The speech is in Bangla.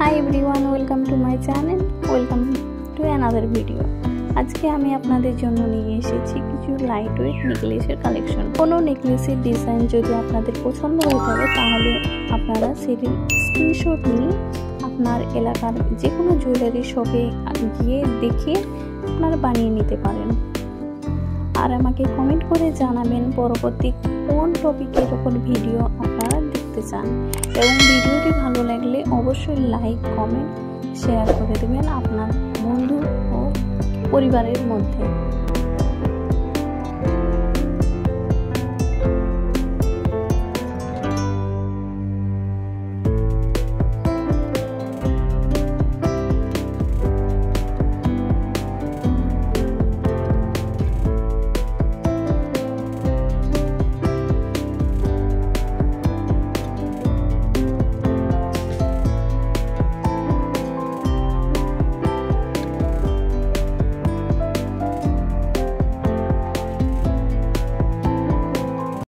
Hi everyone welcome to my channel welcome to another video আজকে আমি আপনাদের জন্য নিয়ে এসেছি কিছু লাইট ওয়েট নেকলেসের কালেকশন কোনো নেকলেসের ডিজাইন যদি আপনাদের পছন্দ হয়ে থাকে, তাহলে আপনারা সেটির স্ক্রিনশট নিয়ে আপনার এলাকার যে কোনো জুয়েলারি শপে গিয়ে দেখে আপনারা বানিয়ে নিতে পারেন। আর আমাকে কমেন্ট করে জানাবেন পরবর্তী কোন টপিকের ওপর ভিডিও আপনারা দেখতে চান। এবং ভিডিওটি ভালো লাগলে অবশ্যই লাইক, কমেন্ট শেয়ার করে দেবেন আপনার বন্ধু ও পরিবারের মধ্যে।